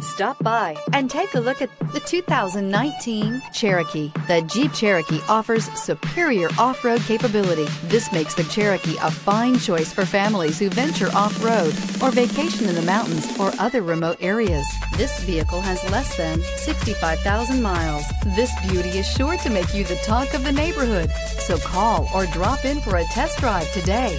Stop by and take a look at the 2019 Cherokee. The Jeep Cherokee offers superior off-road capability. This makes the Cherokee a fine choice for families who venture off-road or vacation in the mountains or other remote areas. This vehicle has less than 65,000 miles. This beauty is sure to make you the talk of the neighborhood. So call or drop in for a test drive today.